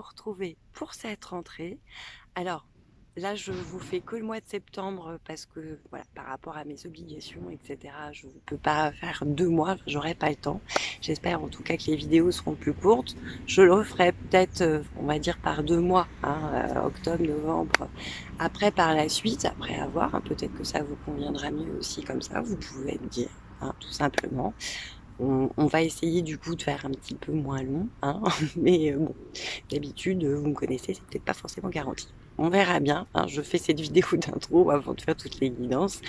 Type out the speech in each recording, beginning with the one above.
retrouver pour cette rentrée. Alors, là, je vous fais que le mois de septembre parce que, voilà, par rapport à mes obligations, etc., je ne peux pas faire deux mois, j'aurai pas le temps. J'espère en tout cas que les vidéos seront plus courtes. Je le referai peut-être, euh, on va dire, par deux mois, hein, euh, octobre, novembre. Après, par la suite, après avoir, hein, peut-être que ça vous conviendra mieux aussi comme ça, vous pouvez me dire, hein, tout simplement. On, va essayer du coup de faire un petit peu moins long, hein mais euh, bon, d'habitude, vous me connaissez, c'est peut-être pas forcément garanti. On verra bien. Hein. je fais cette vidéo d'intro avant de faire toutes les guidances.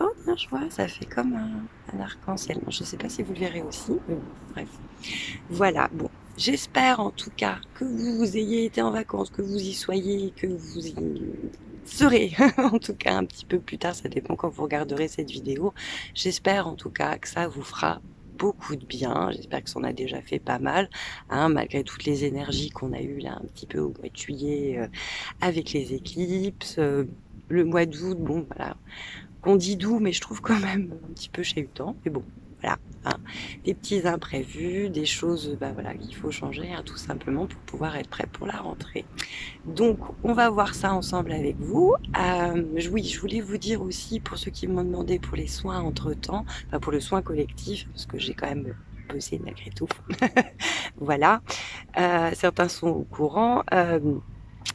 Oh, bien, je vois, ça fait comme un, arc-en-ciel. Je ne sais pas si vous le verrez aussi, bref. Voilà, bon. J'espère en tout cas que vous ayez été en vacances, que vous y soyez, que vous y serez en tout cas un petit peu plus tard, ça dépend quand vous regarderez cette vidéo. J'espère en tout cas que ça vous fera beaucoup de bien. J'espère que ça en a déjà fait pas mal, hein, malgré toutes les énergies qu'on a eues là un petit peu au mois de juillet euh, avec les éclipses. Euh, le mois d'août, bon voilà, qu'on dit doux, mais je trouve quand même un petit peu temps. Mais bon, voilà, hein. des petits imprévus, des choses bah voilà, qu'il faut changer hein, tout simplement pour pouvoir être prêt pour la rentrée. Donc on va voir ça ensemble avec vous. Euh, oui, je voulais vous dire aussi pour ceux qui m'ont demandé pour les soins entre temps, enfin pour le soin collectif, parce que j'ai quand même bossé malgré tout. voilà, euh, certains sont au courant. Euh,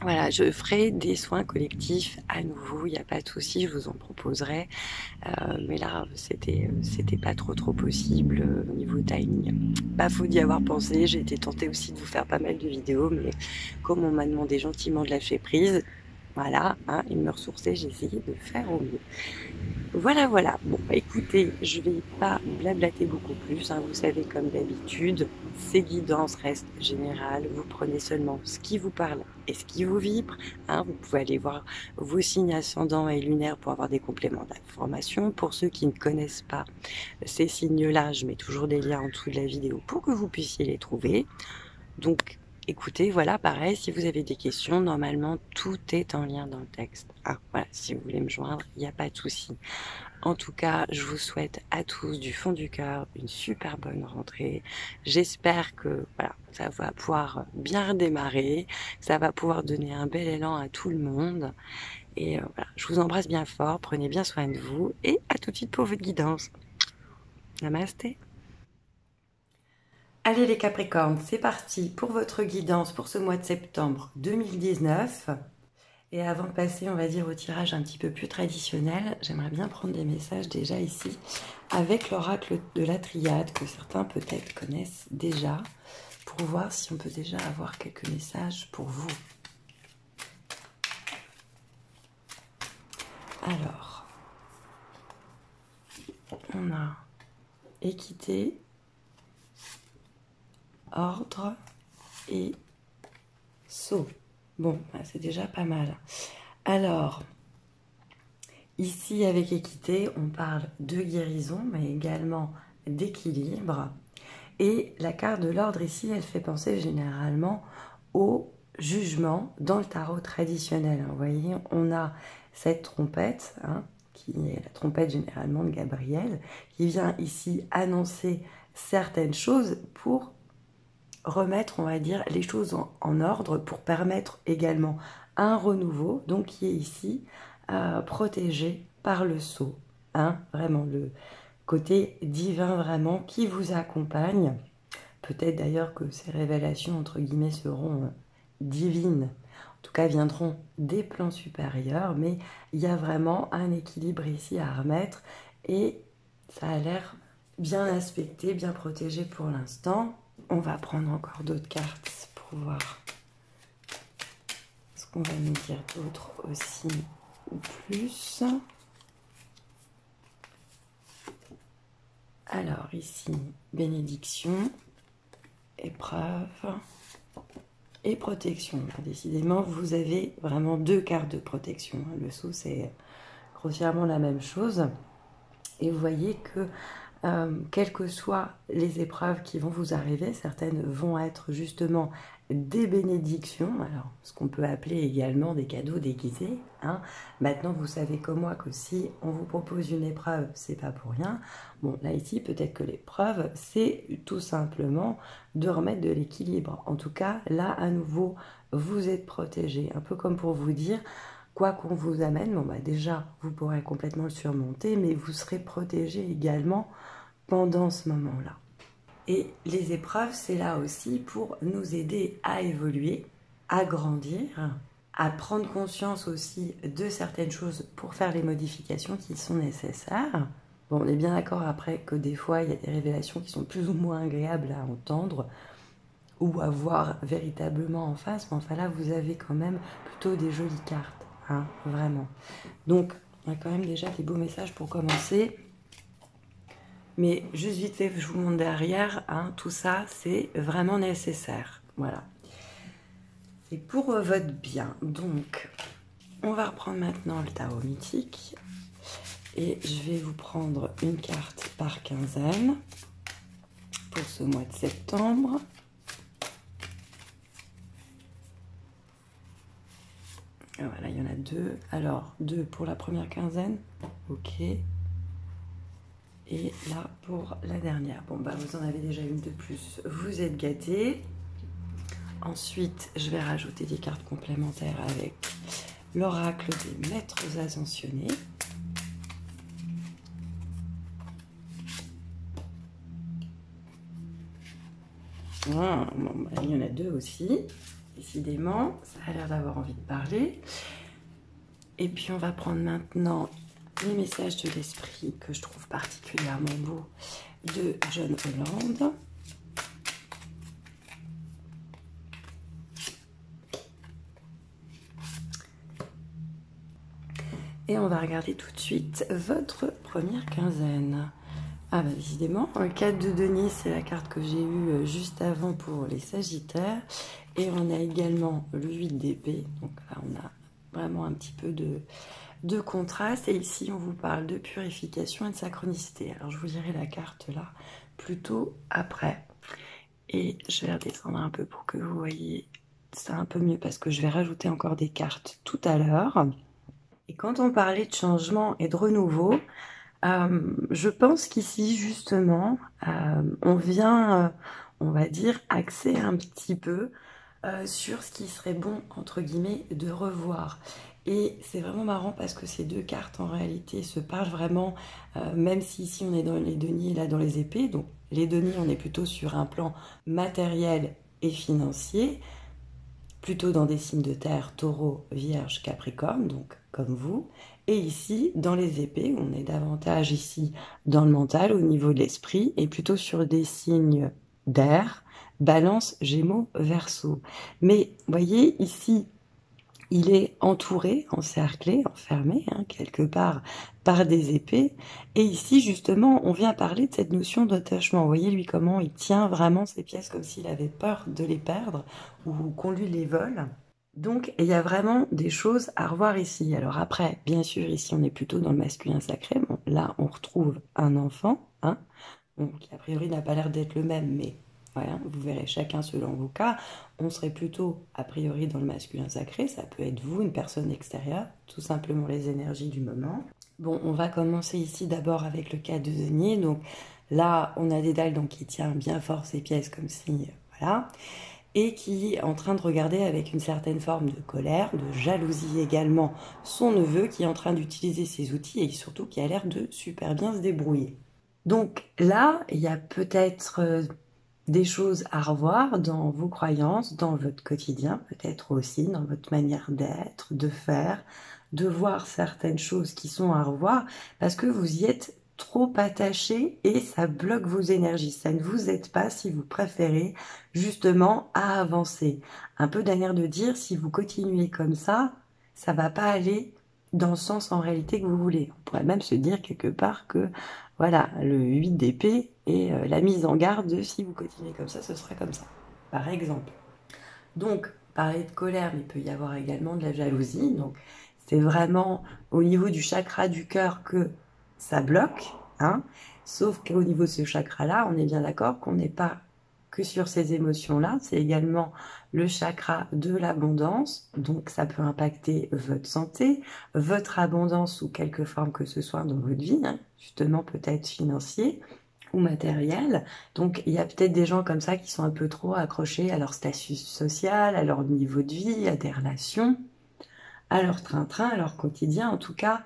voilà, je ferai des soins collectifs à nouveau, il n'y a pas de souci, je vous en proposerai. Euh, mais là, c'était c'était pas trop trop possible euh, au niveau timing. Pas faut d'y avoir pensé, j'ai été tentée aussi de vous faire pas mal de vidéos, mais comme on m'a demandé gentiment de lâcher prise, voilà, hein, il me ressourçait, j'ai essayé de faire au mieux. Voilà, voilà. Bon, bah, écoutez, je vais pas blablater beaucoup plus. Hein. Vous savez, comme d'habitude, ces guidances restent générales. Vous prenez seulement ce qui vous parle et ce qui vous vibre. Hein. Vous pouvez aller voir vos signes ascendants et lunaires pour avoir des compléments d'information. Pour ceux qui ne connaissent pas ces signes-là, je mets toujours des liens en dessous de la vidéo pour que vous puissiez les trouver. Donc, écoutez, voilà, pareil, si vous avez des questions, normalement, tout est en lien dans le texte. Ah, voilà, si vous voulez me joindre, il n'y a pas de souci. En tout cas, je vous souhaite à tous du fond du cœur une super bonne rentrée. J'espère que voilà, ça va pouvoir bien redémarrer, ça va pouvoir donner un bel élan à tout le monde. Et euh, voilà, je vous embrasse bien fort, prenez bien soin de vous et à tout de suite pour votre guidance. Namasté. Allez les Capricornes, c'est parti pour votre guidance pour ce mois de septembre 2019. Et avant de passer, on va dire, au tirage un petit peu plus traditionnel, j'aimerais bien prendre des messages déjà ici avec l'oracle de la triade que certains peut-être connaissent déjà pour voir si on peut déjà avoir quelques messages pour vous. Alors, on a équité, ordre et saut. Bon, bah, c'est déjà pas mal. Alors, ici avec équité, on parle de guérison, mais également d'équilibre. Et la carte de l'ordre ici, elle fait penser généralement au jugement dans le tarot traditionnel. Vous voyez, on a cette trompette, hein, qui est la trompette généralement de Gabriel, qui vient ici annoncer certaines choses pour remettre, on va dire, les choses en, ordre pour permettre également un renouveau, donc qui est ici euh, protégé par le sceau. Hein, vraiment le côté divin vraiment qui vous accompagne. Peut-être d'ailleurs que ces révélations, entre guillemets, seront euh, divines, en tout cas viendront des plans supérieurs, mais il y a vraiment un équilibre ici à remettre et ça a l'air bien aspecté, bien protégé pour l'instant. On va prendre encore d'autres cartes pour voir ce qu'on va nous dire d'autre aussi ou plus. Alors ici, bénédiction, épreuve et protection. Décidément, vous avez vraiment deux cartes de protection. Le saut, c'est grossièrement la même chose. Et vous voyez que euh, quelles que soient les épreuves qui vont vous arriver, certaines vont être justement des bénédictions, alors ce qu'on peut appeler également des cadeaux déguisés. Hein. Maintenant, vous savez comme moi que si on vous propose une épreuve, c'est pas pour rien. Bon, là ici, peut-être que l'épreuve, c'est tout simplement de remettre de l'équilibre. En tout cas, là, à nouveau, vous êtes protégé. Un peu comme pour vous dire, quoi qu'on vous amène, bon bah déjà, vous pourrez complètement le surmonter, mais vous serez protégé également pendant ce moment-là. Et les épreuves, c'est là aussi pour nous aider à évoluer, à grandir, à prendre conscience aussi de certaines choses pour faire les modifications qui sont nécessaires. Bon, on est bien d'accord après que des fois, il y a des révélations qui sont plus ou moins agréables à entendre ou à voir véritablement en face, mais enfin là, vous avez quand même plutôt des jolies cartes, hein, vraiment. Donc, on a quand même déjà des beaux messages pour commencer. Mais juste vite fait, je vous montre derrière, hein, tout ça, c'est vraiment nécessaire. Voilà. C'est pour votre bien. Donc, on va reprendre maintenant le tarot mythique. Et je vais vous prendre une carte par quinzaine pour ce mois de septembre. Voilà, il y en a deux. Alors, deux pour la première quinzaine. Ok. Et là, pour la dernière, bon, bah, vous en avez déjà une de plus, vous êtes gâtés. Ensuite, je vais rajouter des cartes complémentaires avec l'oracle des maîtres ascensionnés. Ah, bah, il y en a deux aussi. Décidément, ça a l'air d'avoir envie de parler. Et puis, on va prendre maintenant les messages de l'esprit que je trouve particulièrement beaux de John Holland. Et on va regarder tout de suite votre première quinzaine. Ah bah décidément, le 4 de denier, c'est la carte que j'ai eue euh, juste avant pour les Sagittaires. Et on a également le 8 d'épée. Donc là, on a vraiment un petit peu de, de contraste. Et ici, on vous parle de purification et de synchronicité. Alors, je vous dirai la carte là plutôt après. Et je vais redescendre un peu pour que vous voyez ça un peu mieux parce que je vais rajouter encore des cartes tout à l'heure. Et quand on parlait de changement et de renouveau, euh, je pense qu'ici, justement, euh, on vient, euh, on va dire, axer un petit peu sur ce qui serait bon, entre guillemets, de revoir. Et c'est vraiment marrant parce que ces deux cartes en réalité se parlent vraiment, euh, même si ici on est dans les deniers et là dans les épées. Donc les deniers, on est plutôt sur un plan matériel et financier, plutôt dans des signes de terre, taureau, vierge, capricorne, donc comme vous. Et ici, dans les épées, on est davantage ici dans le mental, au niveau de l'esprit, et plutôt sur des signes d'air, balance, gémeaux, verso. Mais voyez, ici, il est entouré, encerclé, enfermé, hein, quelque part, par des épées. Et ici, justement, on vient parler de cette notion d'attachement. Vous voyez, lui, comment il tient vraiment ses pièces comme s'il avait peur de les perdre ou qu'on lui les vole. Donc, il y a vraiment des choses à revoir ici. Alors après, bien sûr, ici, on est plutôt dans le masculin sacré. Là, on retrouve un enfant, hein, qui a priori n'a pas l'air d'être le même, mais vous verrez chacun selon vos cas. On serait plutôt a priori dans le masculin sacré. Ça peut être vous, une personne extérieure, tout simplement les énergies du moment. Bon, on va commencer ici d'abord avec le cas de denier. Donc là, on a des dalles donc qui tient bien fort ses pièces comme si voilà et qui est en train de regarder avec une certaine forme de colère, de jalousie également, son neveu qui est en train d'utiliser ses outils et surtout qui a l'air de super bien se débrouiller. Donc là, il y a peut-être euh, des choses à revoir dans vos croyances, dans votre quotidien, peut-être aussi dans votre manière d'être, de faire, de voir certaines choses qui sont à revoir, parce que vous y êtes trop attaché et ça bloque vos énergies. Ça ne vous aide pas si vous préférez justement à avancer. Un peu d'ailleurs de dire si vous continuez comme ça, ça va pas aller dans le sens en réalité que vous voulez. On pourrait même se dire quelque part que voilà, le 8 d'épée et euh, la mise en garde si vous continuez comme ça, ce sera comme ça, par exemple. Donc, parler de colère, mais il peut y avoir également de la jalousie. Donc, c'est vraiment au niveau du chakra du cœur que ça bloque. Hein Sauf qu'au niveau de ce chakra-là, on est bien d'accord qu'on n'est pas que sur ces émotions-là, c'est également le chakra de l'abondance, donc ça peut impacter votre santé, votre abondance sous quelque forme que ce soit dans votre vie, hein, justement peut-être financier ou matériel. Donc il y a peut-être des gens comme ça qui sont un peu trop accrochés à leur statut social, à leur niveau de vie, à des relations, à leur train-train, à leur quotidien, en tout cas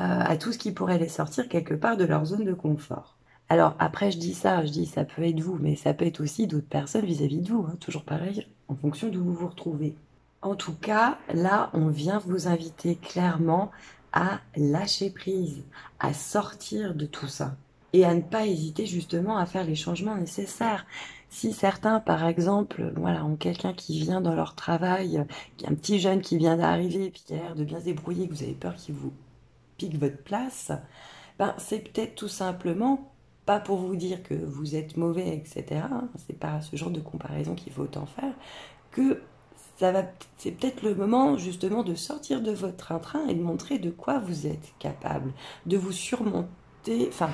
euh, à tout ce qui pourrait les sortir quelque part de leur zone de confort. Alors après, je dis ça, je dis ça peut être vous, mais ça peut être aussi d'autres personnes vis-à-vis de vous, hein, toujours pareil, en fonction d'où vous vous retrouvez. En tout cas, là, on vient vous inviter clairement à lâcher prise, à sortir de tout ça et à ne pas hésiter justement à faire les changements nécessaires. Si certains, par exemple, voilà, ont quelqu'un qui vient dans leur travail, qui un petit jeune qui vient d'arriver, puis qui a l'air de bien se débrouiller, que vous avez peur qu'il vous pique votre place, ben c'est peut-être tout simplement pas pour vous dire que vous êtes mauvais, etc. C'est pas ce genre de comparaison qu'il faut autant faire. Que ça va, c'est peut-être le moment justement de sortir de votre train-train et de montrer de quoi vous êtes capable, de vous surmonter, enfin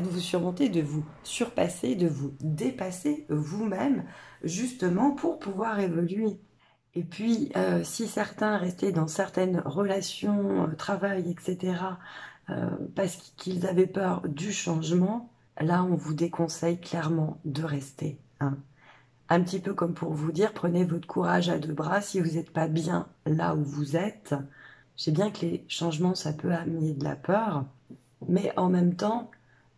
de vous surmonter, de vous surpasser, de vous dépasser vous-même, justement pour pouvoir évoluer. Et puis, euh, si certains restaient dans certaines relations, euh, travail, etc., euh, parce qu'ils avaient peur du changement, là, on vous déconseille clairement de rester. Un petit peu comme pour vous dire, prenez votre courage à deux bras si vous n'êtes pas bien là où vous êtes. Je sais bien que les changements, ça peut amener de la peur, mais en même temps,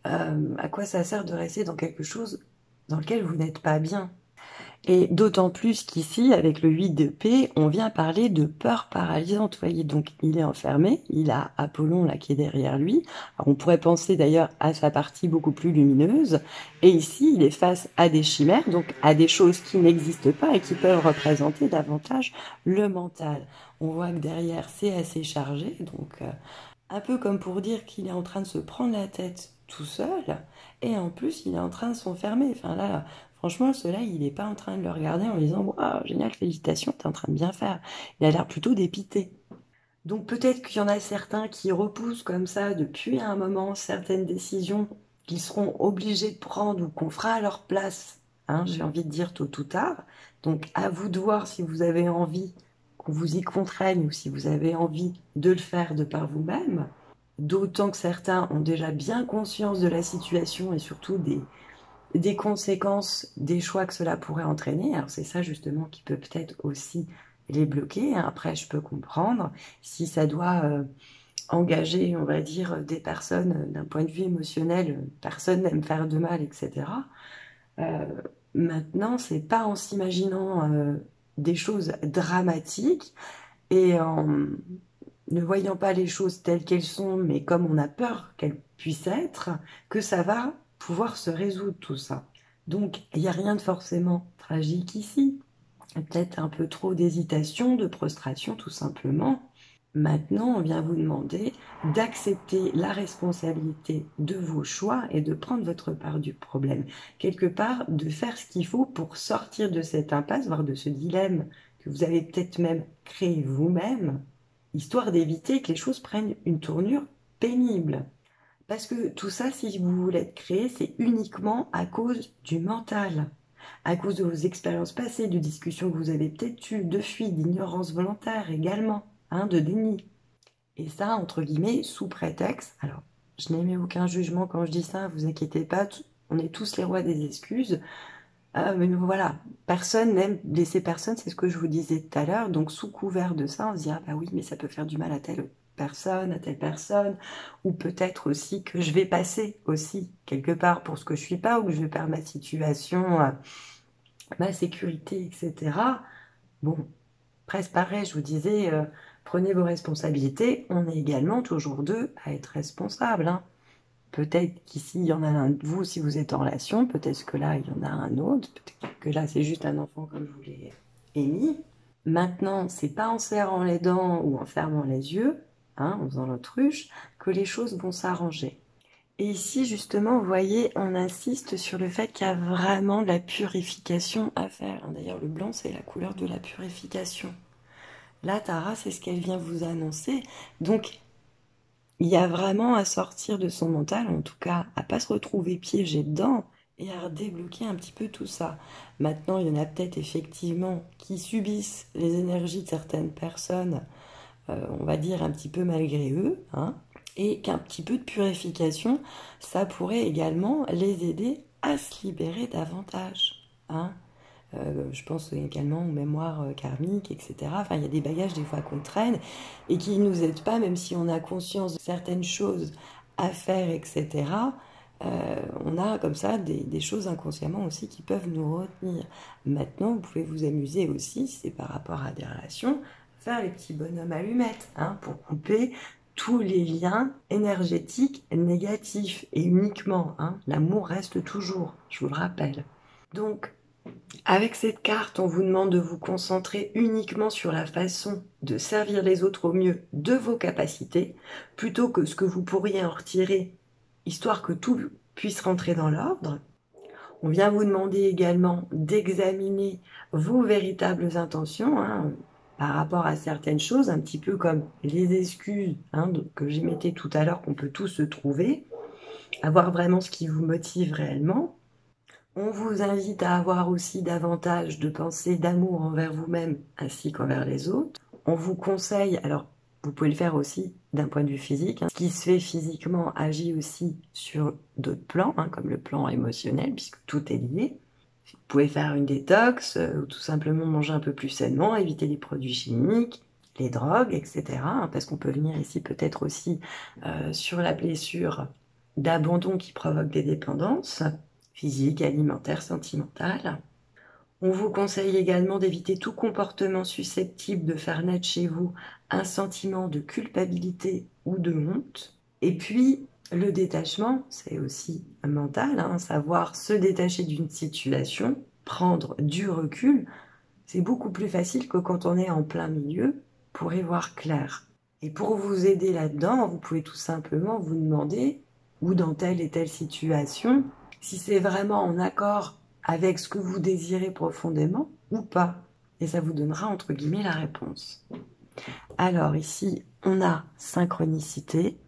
euh, à quoi ça sert de rester dans quelque chose dans lequel vous n'êtes pas bien? Et d'autant plus qu'ici, avec le 8 de paix, on vient parler de peur paralysante. Vous voyez, donc il est enfermé, il a Apollon là qui est derrière lui. On pourrait penser d'ailleurs à sa partie beaucoup plus lumineuse. Et ici, il est face à des chimères, donc à des choses qui n'existent pas et qui peuvent représenter davantage le mental. On voit que derrière, c'est assez chargé, donc euh, un peu comme pour dire qu'il est en train de se prendre la tête tout seul, et en plus il est en train de s'enfermer. Enfin là, Franchement, le soleil, il n'est pas en train de le regarder en disant Waouh, génial, félicitations, tu es en train de bien faire. Il a l'air plutôt dépité. Donc peut-être qu'il y en a certains qui repoussent comme ça depuis un moment certaines décisions qu'ils seront obligés de prendre ou qu'on fera à leur place, hein, j'ai envie de dire tôt ou tard. Donc à vous de voir si vous avez envie qu'on vous y contraigne ou si vous avez envie de le faire de par vous-même. D'autant que certains ont déjà bien conscience de la situation et surtout des, des conséquences des choix que cela pourrait entraîner. Alors c'est ça justement qui peut peut-être aussi les bloquer. Après, je peux comprendre si ça doit euh, engager, on va dire, des personnes d'un point de vue émotionnel, personne n'aime faire de mal, etc. Euh, maintenant, c'est pas en s'imaginant euh, des choses dramatiques et en ne voyant pas les choses telles qu'elles sont, mais comme on a peur qu'elles puissent être, que ça va pouvoir se résoudre tout ça. Donc, il n'y a rien de forcément tragique ici. Peut-être un peu trop d'hésitation, de prostration, tout simplement. Maintenant, on vient vous demander d'accepter la responsabilité de vos choix et de prendre votre part du problème. Quelque part, de faire ce qu'il faut pour sortir de cette impasse, voire de ce dilemme que vous avez peut-être même créé vous-même, histoire d'éviter que les choses prennent une tournure pénible. Parce que tout ça, si vous voulez être créé, c'est uniquement à cause du mental, à cause de vos expériences passées, de discussions que vous avez peut-être eues, de fuite, d'ignorance volontaire également, hein, de déni. Et ça, entre guillemets, sous prétexte. Alors, je n'émets aucun jugement quand je dis ça, vous inquiétez pas, on est tous les rois des excuses. Euh, mais voilà, personne n'aime laisser personne, c'est ce que je vous disais tout à l'heure. Donc, sous couvert de ça, on se dit, ah bah oui, mais ça peut faire du mal à tel personne, à telle personne, ou peut-être aussi que je vais passer aussi quelque part pour ce que je suis pas, ou que je vais perdre ma situation, euh, ma sécurité, etc. Bon, presque pareil, je vous disais, euh, prenez vos responsabilités, on est également toujours deux à être responsables. Hein. Peut-être qu'ici, il y en a un vous si vous êtes en relation, peut-être que là, il y en a un autre, peut-être que là, c'est juste un enfant comme je vous l'ai émis. Maintenant, c'est pas en serrant les dents ou en fermant les yeux Hein, en faisant l'autruche, que les choses vont s'arranger. Et ici, justement, vous voyez, on insiste sur le fait qu'il y a vraiment de la purification à faire. D'ailleurs, le blanc, c'est la couleur de la purification. Là, Tara, c'est ce qu'elle vient vous annoncer. Donc, il y a vraiment à sortir de son mental, en tout cas à pas se retrouver piégé dedans et à débloquer un petit peu tout ça. Maintenant, il y en a peut-être effectivement qui subissent les énergies de certaines personnes, euh, on va dire un petit peu malgré eux, hein, et qu'un petit peu de purification, ça pourrait également les aider à se libérer davantage. Hein. Euh, je pense également aux mémoires euh, karmiques, etc. Enfin, il y a des bagages des fois qu'on traîne et qui ne nous aident pas, même si on a conscience de certaines choses à faire, etc. Euh, on a comme ça des, choses inconsciemment aussi qui peuvent nous retenir. Maintenant, vous pouvez vous amuser aussi, c'est par rapport à des relations, faire les petits bonhommes allumettes hein, pour couper tous les liens énergétiques négatifs et uniquement. Hein, L'amour reste toujours, je vous le rappelle. Donc, avec cette carte, on vous demande de vous concentrer uniquement sur la façon de servir les autres au mieux de vos capacités, plutôt que ce que vous pourriez en retirer, histoire que tout puisse rentrer dans l'ordre. On vient vous demander également d'examiner vos véritables intentions hein, par rapport à certaines choses, un petit peu comme les excuses hein, que j'émettais tout à l'heure qu'on peut tous se trouver, à voir vraiment ce qui vous motive réellement, on vous invite à avoir aussi davantage de pensées d'amour envers vous-même ainsi qu'envers les autres. On vous conseille, alors vous pouvez le faire aussi d'un point de vue physique, hein, ce qui se fait physiquement agit aussi sur d'autres plans, hein, comme le plan émotionnel, puisque tout est lié. Vous pouvez faire une détox euh, ou tout simplement manger un peu plus sainement, éviter les produits chimiques, les drogues, etc. Hein, parce qu'on peut venir ici peut-être aussi euh, sur la blessure d'abandon qui provoque des dépendances physique, alimentaire, sentimentale. On vous conseille également d'éviter tout comportement susceptible de faire naître chez vous un sentiment de culpabilité ou de honte. Et puis, le détachement, c'est aussi mental, hein, savoir se détacher d'une situation, prendre du recul, c'est beaucoup plus facile que quand on est en plein milieu pour y voir clair. Et pour vous aider là-dedans, vous pouvez tout simplement vous demander, ou dans telle et telle situation, si c'est vraiment en accord avec ce que vous désirez profondément ou pas. Et ça vous donnera entre guillemets la réponse. Alors ici, on a synchronicité.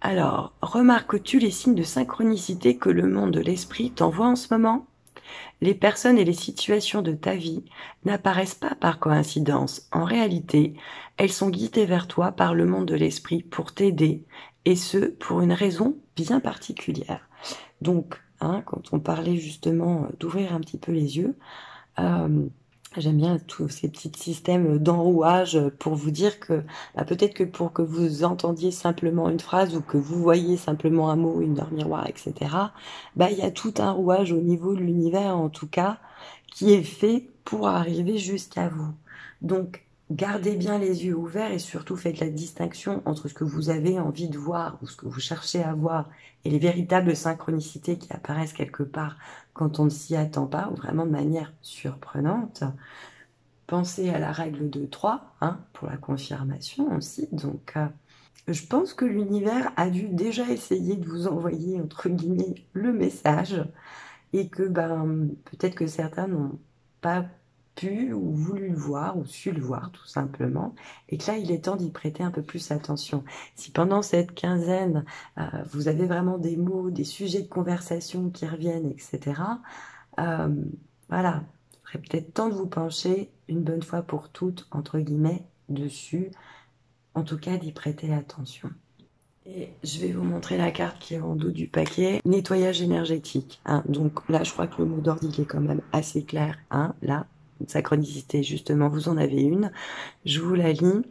Alors, remarques-tu les signes de synchronicité que le monde de l'esprit t'envoie en ce moment? Les personnes et les situations de ta vie n'apparaissent pas par coïncidence. En réalité, elles sont guidées vers toi par le monde de l'esprit pour t'aider, et ce, pour une raison bien particulière. Donc, hein, quand on parlait justement d'ouvrir un petit peu les yeux, euh, J'aime bien tous ces petits systèmes d'enrouage pour vous dire que bah, peut-être que pour que vous entendiez simplement une phrase ou que vous voyez simplement un mot, une heure etc. Bah il y a tout un rouage au niveau de l'univers en tout cas qui est fait pour arriver jusqu'à vous. Donc gardez bien les yeux ouverts et surtout faites la distinction entre ce que vous avez envie de voir ou ce que vous cherchez à voir et les véritables synchronicités qui apparaissent quelque part quand on ne s'y attend pas ou vraiment de manière surprenante. Pensez à la règle de 3 hein, pour la confirmation aussi. Donc, euh, je pense que l'univers a dû déjà essayer de vous envoyer, entre guillemets, le message et que ben, peut-être que certains n'ont pas ou voulu le voir ou su le voir tout simplement et que là il est temps d'y prêter un peu plus attention. Si pendant cette quinzaine euh, vous avez vraiment des mots, des sujets de conversation qui reviennent, etc. Euh, voilà, il serait peut-être temps de vous pencher une bonne fois pour toutes entre guillemets dessus, en tout cas d'y prêter attention. Et je vais vous montrer la carte qui est en dos du paquet. Nettoyage énergétique. Hein. Donc là, je crois que le mot d'ordre, est quand même assez clair. Hein. Là, synchronicité, justement, vous en avez une. Je vous la lis.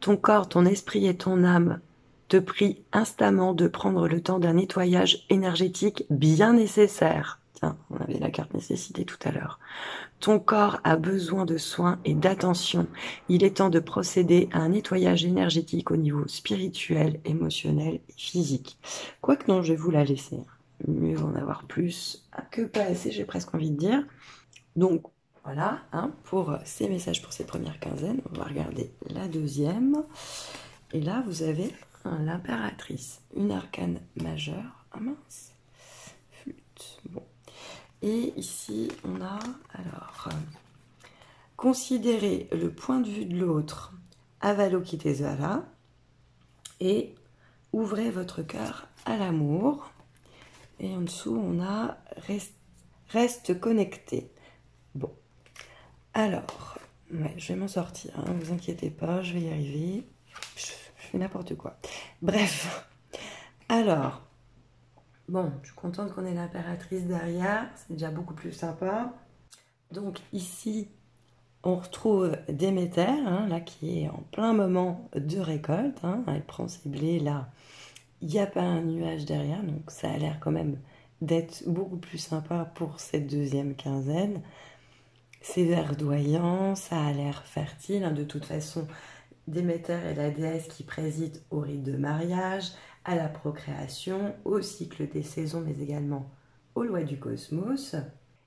Ton corps, ton esprit et ton âme te prient instamment de prendre le temps d'un nettoyage énergétique bien nécessaire. Tiens, on avait la carte nécessité tout à l'heure. Ton corps a besoin de soins et d'attention. Il est temps de procéder à un nettoyage énergétique au niveau spirituel, émotionnel et physique. Quoique non, je vais vous la laisser. Mieux en avoir plus que pas assez, j'ai presque envie de dire. Donc, voilà, hein, pour ces messages pour ces premières quinzaines. On va regarder la deuxième. Et là, vous avez l'impératrice, une arcane majeure. Ah mince, flûte. Bon. Et ici, on a, alors, euh, considérer le point de vue de l'autre, Avalokitesvara. et ouvrez votre cœur à l'amour. Et en dessous, on a reste, connecté. Bon. Alors, je vais m'en sortir, ne hein, vous inquiétez pas, je vais y arriver. Je, je fais n'importe quoi. Bref. Alors, bon, je suis contente qu'on ait l'impératrice derrière, c'est déjà beaucoup plus sympa. Donc ici, on retrouve Déméter, hein, là, qui est en plein moment de récolte. Hein. elle prend ses blés là. Il n'y a pas un nuage derrière, donc ça a l'air quand même d'être beaucoup plus sympa pour cette deuxième quinzaine. C'est verdoyant, ça a l'air fertile. Hein. de toute façon, Déméter est la déesse qui préside au rite de mariage, à la procréation, au cycle des saisons, mais également aux lois du cosmos.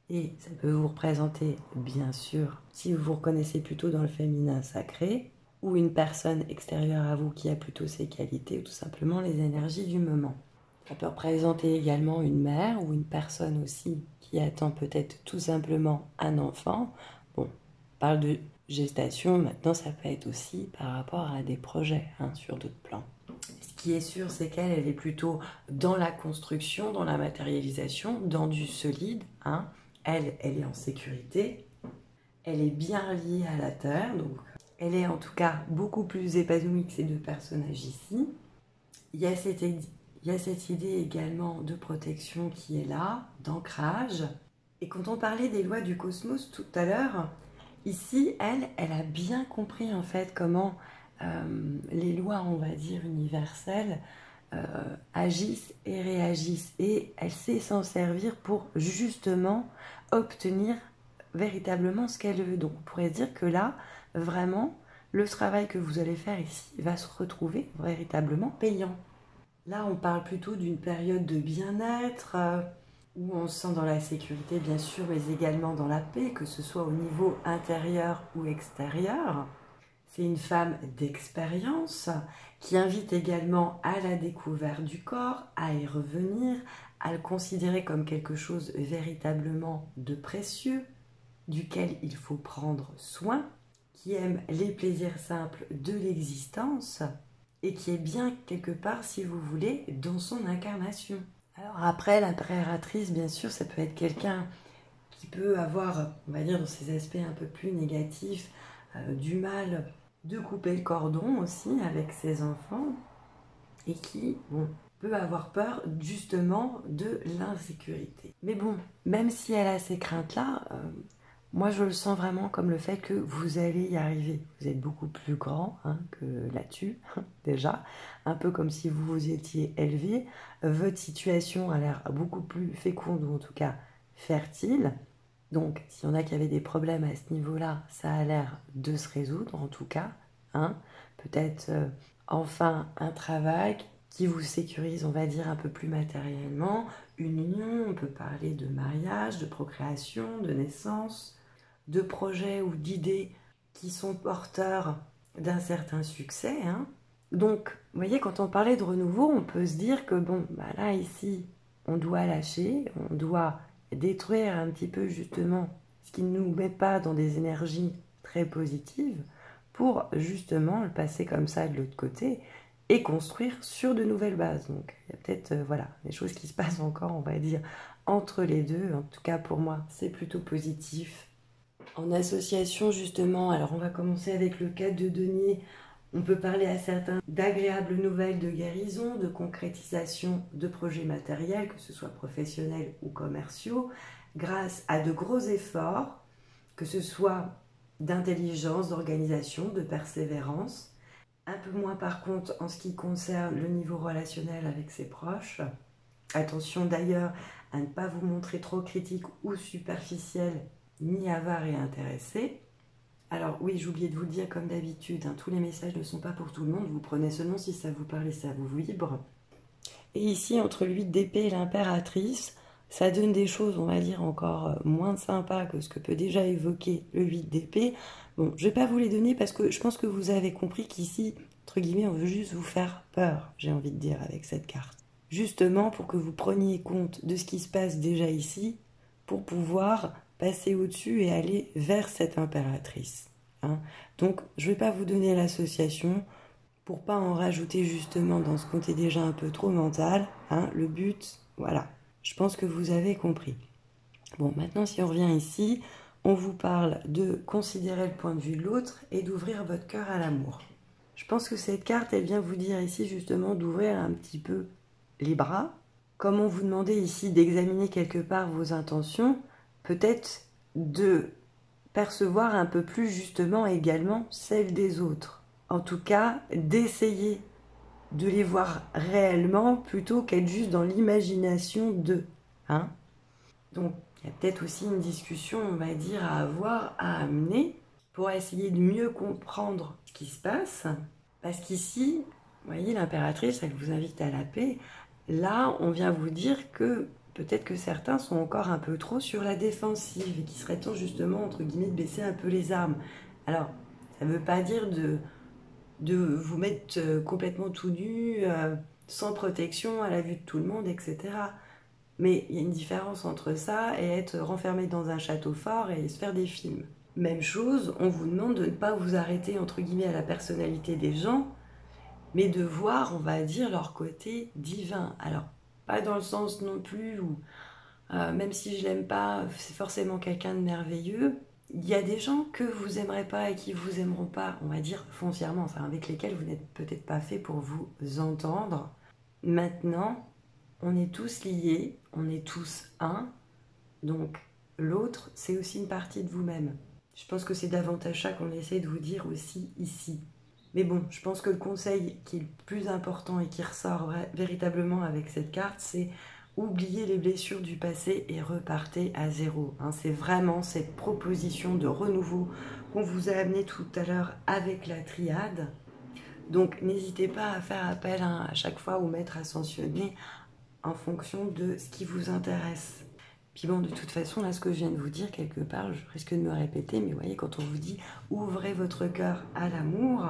Et ça peut vous représenter, bien sûr, si vous vous reconnaissez plutôt dans le féminin sacré, ou une personne extérieure à vous qui a plutôt ces qualités, ou tout simplement les énergies du moment. Ça peut représenter également une mère ou une personne aussi qui attend peut-être tout simplement un enfant. Bon, on parle de gestation, maintenant ça peut être aussi par rapport à des projets hein, sur d'autres plans. Ce qui est sûr, c'est qu'elle, elle est plutôt dans la construction, dans la matérialisation, dans du solide. Hein elle, elle est en sécurité, elle est bien liée à la Terre, donc elle est en tout cas beaucoup plus épanouie que ces deux personnages ici. Il y a cette, il y a cette idée également de protection qui est là, d'ancrage. Et quand on parlait des lois du cosmos tout à l'heure, ici, elle, elle a bien compris en fait comment euh, les lois, on va dire, universelles euh, agissent et réagissent. Et elle sait s'en servir pour justement obtenir véritablement ce qu'elle veut. Donc on pourrait dire que là, vraiment, le travail que vous allez faire ici va se retrouver véritablement payant. Là, on parle plutôt d'une période de bien-être, euh, où on se sent dans la sécurité, bien sûr, mais également dans la paix, que ce soit au niveau intérieur ou extérieur. C'est une femme d'expérience qui invite également à la découverte du corps, à y revenir, à le considérer comme quelque chose véritablement de précieux, duquel il faut prendre soin, qui aime les plaisirs simples de l'existence et qui est bien quelque part, si vous voulez, dans son incarnation. Alors après, l'impératrice, bien sûr, ça peut être quelqu'un qui peut avoir, on va dire, dans ses aspects un peu plus négatifs, euh, du mal de couper le cordon aussi avec ses enfants et qui, peut avoir peur justement de l'insécurité. Mais bon, même si elle a ces craintes-là, euh, moi je le sens vraiment comme le fait que vous allez y arriver. Vous êtes beaucoup plus grand hein, que là-dessus, déjà. Un peu comme si vous vous étiez élevé. Votre situation a l'air beaucoup plus féconde ou en tout cas fertile. Donc, s'il y en a qui avaient des problèmes à ce niveau-là, ça a l'air de se résoudre en tout cas. Hein. Peut-être euh, enfin un travail qui vous sécurise, on va dire, un peu plus matériellement, une union, on peut parler de mariage, de procréation, de naissance, de projets ou d'idées qui sont porteurs d'un certain succès. Hein. Donc, vous voyez, quand on parlait de renouveau, on peut se dire que, bon, bah là, ici, on doit lâcher, on doit détruire un petit peu justement ce qui ne nous met pas dans des énergies très positives pour justement le passer comme ça de l'autre côté et construire sur de nouvelles bases. Donc il y a peut-être euh, voilà, des choses qui se passent encore, on va dire, entre les deux. En tout cas pour moi, c'est plutôt positif. En association justement, alors on va commencer avec le cas de denier. On peut parler à certains d'agréables nouvelles de guérison, de concrétisation de projets matériels, que ce soit professionnels ou commerciaux, grâce à de gros efforts, que ce soit d'intelligence, d'organisation, de persévérance, un peu moins par contre en ce qui concerne le niveau relationnel avec ses proches. Attention d'ailleurs à ne pas vous montrer trop critique ou superficiel, ni avare et intéressé. Alors oui, oublié de vous le dire comme d'habitude, hein, tous les messages ne sont pas pour tout le monde, vous prenez seulement si ça vous parle et ça vous vibre. Et ici, entre le 8 d'épée et l'impératrice, ça donne des choses, on va dire, encore euh, moins sympas que ce que peut déjà évoquer le 8 d'épée. Bon, je vais pas vous les donner parce que je pense que vous avez compris qu'ici, entre guillemets, on veut juste vous faire peur, j'ai envie de dire, avec cette carte. Justement pour que vous preniez compte de ce qui se passe déjà ici, pour pouvoir passer au-dessus et aller vers cette impératrice. Hein. Donc, je ne vais pas vous donner l'association. pour pas en rajouter justement dans ce côté déjà un peu trop mental. Hein, le but, voilà. Je pense que vous avez compris. Bon, maintenant si on revient ici, on vous parle de considérer le point de vue de l'autre et d'ouvrir votre cœur à l'amour. Je pense que cette carte, elle vient vous dire ici justement d'ouvrir un petit peu les bras. Comme on vous demandait ici d'examiner quelque part vos intentions, peut-être de percevoir un peu plus justement également celles des autres. En tout cas, d'essayer de les voir réellement plutôt qu'être juste dans l'imagination d'eux. Hein Donc, il y a peut-être aussi une discussion, on va dire, à avoir, à amener pour essayer de mieux comprendre ce qui se passe. Parce qu'ici, vous voyez, l'impératrice, elle vous invite à la paix. Là, on vient vous dire que peut-être que certains sont encore un peu trop sur la défensive et qu'il serait temps justement, entre guillemets, de baisser un peu les armes. Alors, ça ne veut pas dire de, vous mettre euh, complètement tout nu, euh, sans protection, à la vue de tout le monde, etc. Mais il y a une différence entre ça et être renfermé dans un château fort et se faire des films. Même chose, on vous demande de ne pas vous arrêter entre guillemets à la personnalité des gens, mais de voir, on va dire, leur côté divin. Alors, pas dans le sens non plus où, euh, même si je l'aime pas, c'est forcément quelqu'un de merveilleux. Il y a des gens que vous aimerez pas et qui vous aimeront pas, on va dire foncièrement, avec lesquels vous n'êtes peut-être pas fait pour vous entendre. Maintenant, on est tous liés, on est tous un, donc l'autre, c'est aussi une partie de vous-même. Je pense que c'est davantage ça qu'on essaie de vous dire aussi ici. Mais bon, je pense que le conseil qui est le plus important et qui ressort véritablement avec cette carte, c'est oublier les blessures du passé et repartez à zéro. Hein. c'est vraiment cette proposition de renouveau qu'on vous a amené tout à l'heure avec la triade. Donc n'hésitez pas à faire appel hein, à chaque fois au maître ascensionné en fonction de ce qui vous intéresse. Puis bon, de toute façon, là, ce que je viens de vous dire, quelque part, je risque de me répéter, mais vous voyez, quand on vous dit ouvrez votre cœur à l'amour,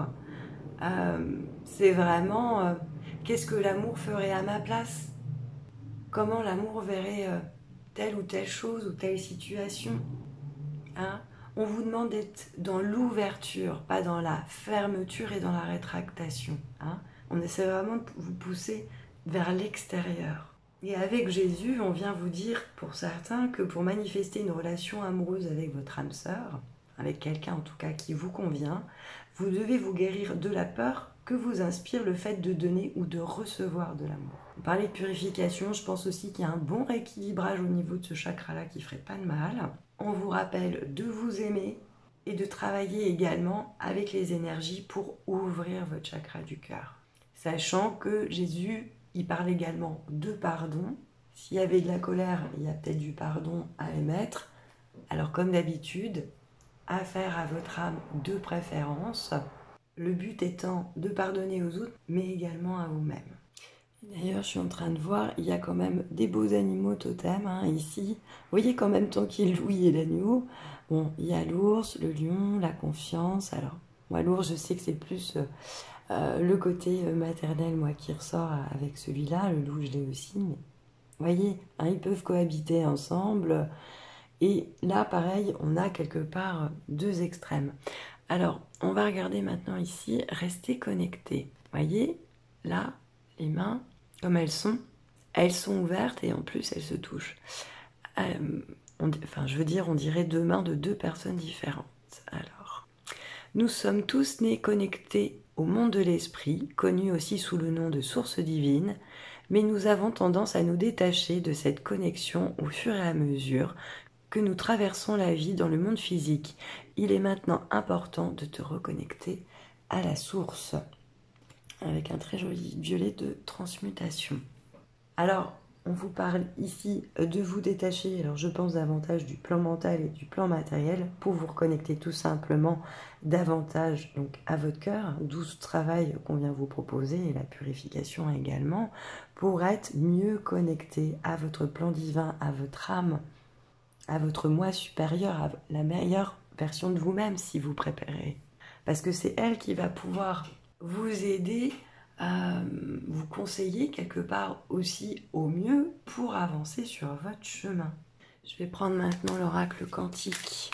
c'est vraiment euh, qu'est-ce que l'amour ferait à ma place? Comment l'amour verrait euh, telle ou telle chose ou telle situation? Hein? On vous demande d'être dans l'ouverture, pas dans la fermeture et dans la rétractation. Hein? On essaie vraiment de vous pousser vers l'extérieur. Et avec Jésus, on vient vous dire pour certains que pour manifester une relation amoureuse avec votre âme sœur, avec quelqu'un en tout cas qui vous convient, vous devez vous guérir de la peur que vous inspire le fait de donner ou de recevoir de l'amour. On parlait de purification, je pense aussi qu'il y a un bon rééquilibrage au niveau de ce chakra-là qui ferait pas de mal. On vous rappelle de vous aimer et de travailler également avec les énergies pour ouvrir votre chakra du cœur. Sachant que Jésus, il parle également de pardon. S'il y avait de la colère, il y a peut-être du pardon à émettre. Alors comme d'habitude, affaire à votre âme de préférence, le but étant de pardonner aux autres, mais également à vous-même. D'ailleurs, je suis en train de voir, il y a quand même des beaux animaux totems hein, ici. Vous voyez qu'en même temps qu'il Louis et l'agneau, bon, il y a l'ours, le lion, la confiance. Alors, moi, l'ours, je sais que c'est plus euh, euh, le côté euh, maternel, moi, qui ressort avec celui-là. Le loup, je l'ai aussi. Mais vous voyez, hein, ils peuvent cohabiter ensemble. Et là, pareil, on a quelque part deux extrêmes. Alors, on va regarder maintenant ici, rester connecté. Voyez, là, les mains, comme elles sont, elles sont ouvertes et en plus elles se touchent. Euh, enfin, je veux dire, on dirait deux mains de deux personnes différentes. Alors, nous sommes tous nés connectés au monde de l'esprit, connu aussi sous le nom de source divine, mais nous avons tendance à nous détacher de cette connexion au fur et à mesure que nous traversons la vie dans le monde physique, il est maintenant important de te reconnecter à la source avec un très joli violet de transmutation. Alors, on vous parle ici de vous détacher, alors je pense davantage du plan mental et du plan matériel pour vous reconnecter tout simplement davantage donc à votre cœur, d'où ce travail qu'on vient vous proposer et la purification également, pour être mieux connecté à votre plan divin, à votre âme, à votre moi supérieur, à la meilleure version de vous-même si vous préférez. Parce que c'est elle qui va pouvoir vous aider à vous conseiller quelque part aussi au mieux pour avancer sur votre chemin. Je vais prendre maintenant l'oracle quantique.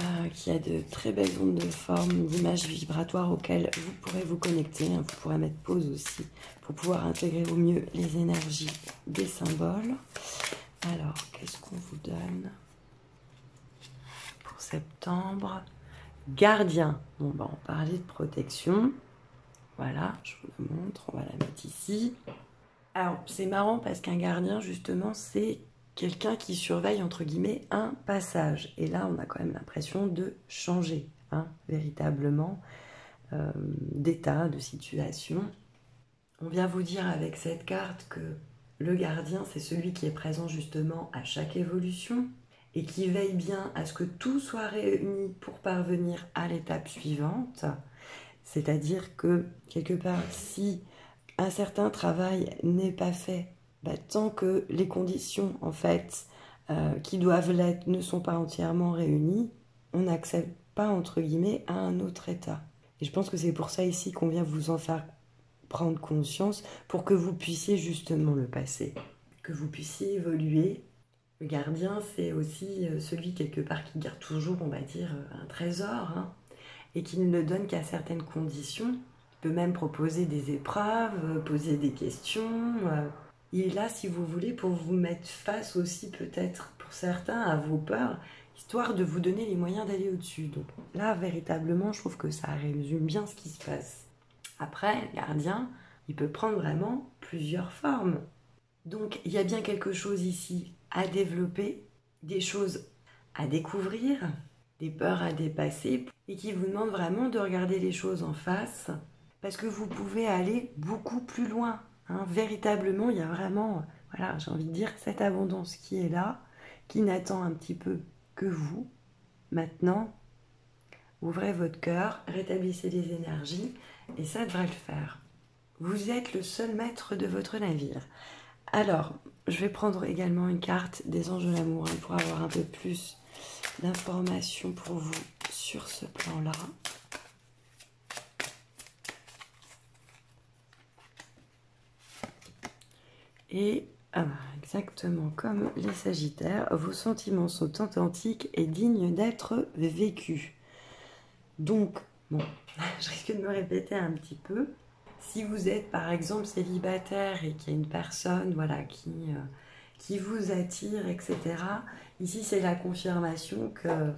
euh, qui a de très belles ondes de forme, d'images vibratoires auxquelles vous pourrez vous connecter. Vous pourrez mettre pause aussi pour pouvoir intégrer au mieux les énergies des symboles. Alors, qu'est-ce qu'on vous donne pour septembre? Gardien. Bon, bah, on parlait de protection. Voilà, je vous le montre. On va la mettre ici. Alors, c'est marrant parce qu'un gardien, justement, c'est quelqu'un qui surveille, entre guillemets, un passage. Et là, on a quand même l'impression de changer, hein, véritablement, euh, d'état, de situation. On vient vous dire avec cette carte que le gardien, c'est celui qui est présent justement à chaque évolution et qui veille bien à ce que tout soit réuni pour parvenir à l'étape suivante. C'est-à-dire que, quelque part, si un certain travail n'est pas fait bah, tant que les conditions en fait euh, qui doivent l'être ne sont pas entièrement réunies, on n'accède pas entre guillemets à un autre état. Et je pense que c'est pour ça ici qu'on vient vous en faire prendre conscience pour que vous puissiez justement le passer, que vous puissiez évoluer. Le gardien, c'est aussi euh, celui quelque part qui garde toujours, on va dire, un trésor, hein, et qui ne le donne qu'à certaines conditions. Il peut même proposer des épreuves, poser des questions. Euh, il est là, si vous voulez, pour vous mettre face aussi, peut-être pour certains, à vos peurs, histoire de vous donner les moyens d'aller au-dessus. Donc là, véritablement, je trouve que ça résume bien ce qui se passe. Après, le gardien, il peut prendre vraiment plusieurs formes. Donc il y a bien quelque chose ici à développer, des choses à découvrir, des peurs à dépasser, et qui vous demande vraiment de regarder les choses en face, parce que vous pouvez aller beaucoup plus loin. Hein, véritablement, il y a vraiment, voilà, j'ai envie de dire, cette abondance qui est là, qui n'attend un petit peu que vous. Maintenant, ouvrez votre cœur, rétablissez les énergies, et ça devrait le faire. Vous êtes le seul maître de votre navire. Alors, je vais prendre également une carte des anges de l'amour hein, pour avoir un peu plus d'informations pour vous sur ce plan-là. Et ah, exactement comme les Sagittaires, vos sentiments sont authentiques et dignes d'être vécus. Donc, bon, je risque de me répéter un petit peu. Si vous êtes par exemple célibataire et qu'il y a une personne voilà, qui, euh, qui vous attire, etc., ici c'est la confirmation que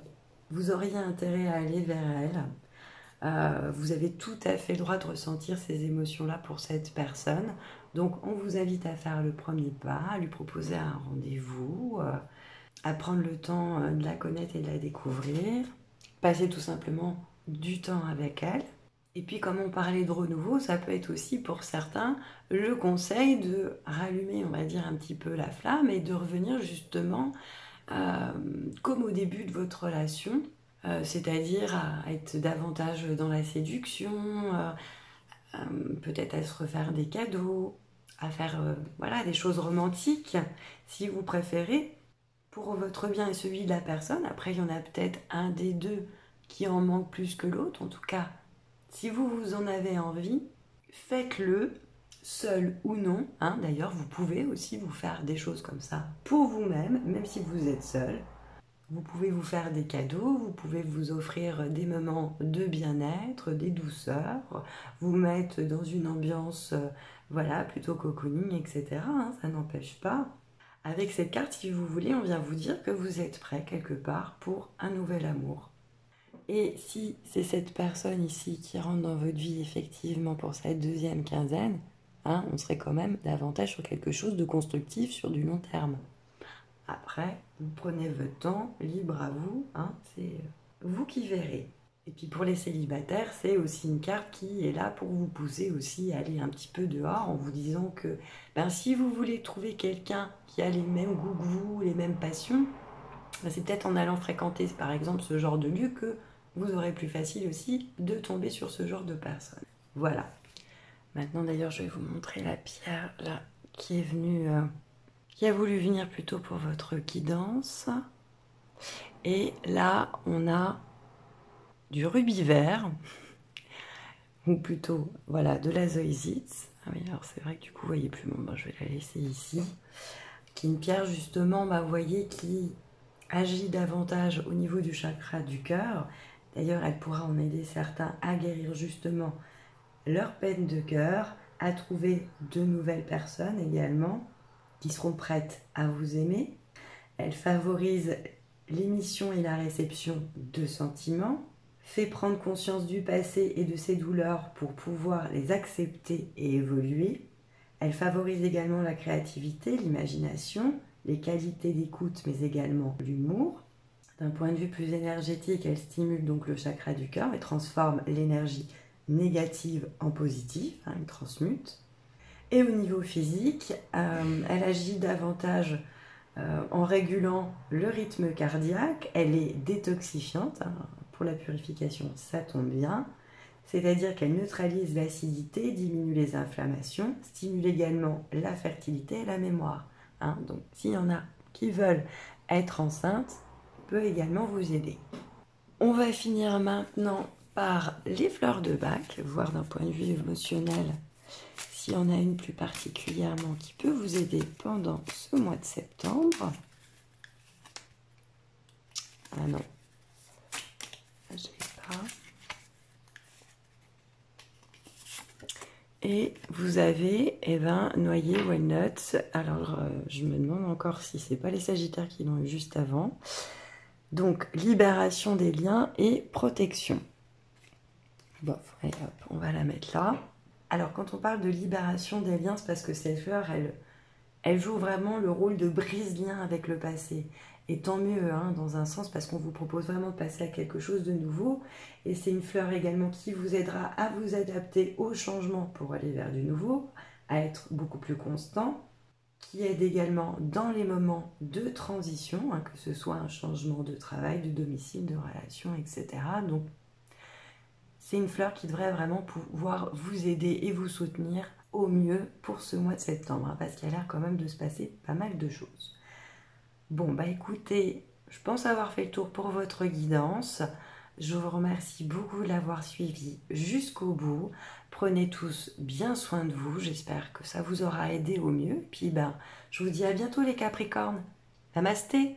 vous auriez intérêt à aller vers elle. Euh, vous avez tout à fait le droit de ressentir ces émotions-là pour cette personne. Donc on vous invite à faire le premier pas, à lui proposer un rendez-vous, euh, à prendre le temps de la connaître et de la découvrir, passer tout simplement du temps avec elle. Et puis comme on parlait de renouveau, ça peut être aussi pour certains le conseil de rallumer, on va dire, un petit peu la flamme et de revenir justement euh, comme au début de votre relation, c'est-à-dire à être davantage dans la séduction, peut-être à se refaire des cadeaux, à faire euh, voilà, des choses romantiques, si vous préférez, pour votre bien et celui de la personne. Après, il y en a peut-être un des deux qui en manque plus que l'autre. En tout cas, si vous, vous en avez envie, faites-le, seul ou non. Hein. D'ailleurs, vous pouvez aussi vous faire des choses comme ça pour vous-même, même si vous êtes seul. Vous pouvez vous faire des cadeaux, vous pouvez vous offrir des moments de bien-être, des douceurs, vous mettre dans une ambiance euh, voilà, plutôt cocooning, etc. Hein, ça n'empêche pas. Avec cette carte, si vous voulez, on vient vous dire que vous êtes prêt quelque part pour un nouvel amour. Et si c'est cette personne ici qui rentre dans votre vie effectivement pour cette deuxième quinzaine, hein, on serait quand même davantage sur quelque chose de constructif sur du long terme. Après, vous prenez votre temps, libre à vous, hein, c'est vous qui verrez. Et puis pour les célibataires, c'est aussi une carte qui est là pour vous pousser aussi à aller un petit peu dehors en vous disant que ben, si vous voulez trouver quelqu'un qui a les mêmes goûts que vous, les mêmes passions, ben, c'est peut-être en allant fréquenter par exemple ce genre de lieu que vous aurez plus facile aussi de tomber sur ce genre de personnes. Voilà. Maintenant d'ailleurs je vais vous montrer la pierre qui est venue, euh, qui a voulu venir plutôt pour votre guidance. Et là on a du rubis vert, ou plutôt, voilà, de la zoïsite. Ah alors c'est vrai que du coup, vous voyez plus, bon, je vais la laisser ici. Qui est une pierre, justement, bah, vous voyez, qui agit davantage au niveau du chakra du cœur. D'ailleurs, elle pourra en aider certains à guérir justement leur peine de cœur, à trouver de nouvelles personnes également qui seront prêtes à vous aimer. Elle favorise l'émission et la réception de sentiments, fait prendre conscience du passé et de ses douleurs pour pouvoir les accepter et évoluer. Elle favorise également la créativité, l'imagination, les qualités d'écoute, mais également l'humour. D'un point de vue plus énergétique, elle stimule donc le chakra du cœur et transforme l'énergie négative en positive, hein, elle transmute. Et au niveau physique, euh, elle agit davantage euh, en régulant le rythme cardiaque, elle est détoxifiante. Hein, pour la purification, ça tombe bien. C'est-à-dire qu'elle neutralise l'acidité, diminue les inflammations, stimule également la fertilité et la mémoire. Hein. Donc, s'il y en a qui veulent être enceintes, peut également vous aider. On va finir maintenant par les fleurs de bac, voir d'un point de vue émotionnel s'il y en a une plus particulièrement qui peut vous aider pendant ce mois de septembre. Ah non, je pas. Et vous avez, eh ben, noyer walnuts. Alors, euh, je me demande encore si c'est pas les Sagittaires qui l'ont eu juste avant. Donc, libération des liens et protection. Bon, on va la mettre là. Alors, quand on parle de libération des liens, c'est parce que cette fleur, elle, elle joue vraiment le rôle de brise-lien avec le passé. Et tant mieux, hein, dans un sens, parce qu'on vous propose vraiment de passer à quelque chose de nouveau. Et c'est une fleur également qui vous aidera à vous adapter au changement pour aller vers du nouveau, à être beaucoup plus constant, qui aide également dans les moments de transition, hein, que ce soit un changement de travail, de domicile, de relation, etc. Donc, c'est une fleur qui devrait vraiment pouvoir vous aider et vous soutenir au mieux pour ce mois de septembre, hein, parce qu'il a l'air quand même de se passer pas mal de choses. Bon, bah écoutez, je pense avoir fait le tour pour votre guidance. Je vous remercie beaucoup de l'avoir suivi jusqu'au bout prenez tous bien soin de vous. J'espère que ça vous aura aidé au mieux. Puis ben, je vous dis à bientôt les Capricornes. Namasté.